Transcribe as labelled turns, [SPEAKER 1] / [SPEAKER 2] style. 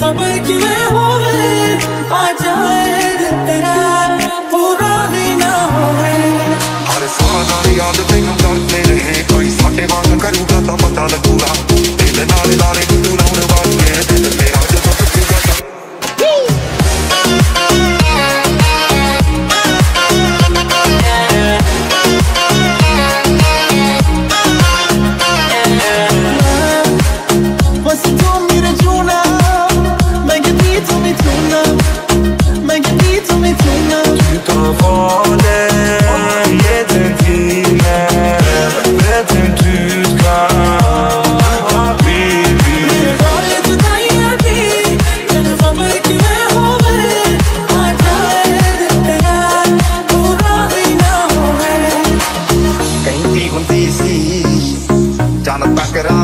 [SPEAKER 1] खबर किए हो आ जाए तेरा पूरा दिन हो
[SPEAKER 2] हर सादा याद gonna
[SPEAKER 1] back it
[SPEAKER 3] up.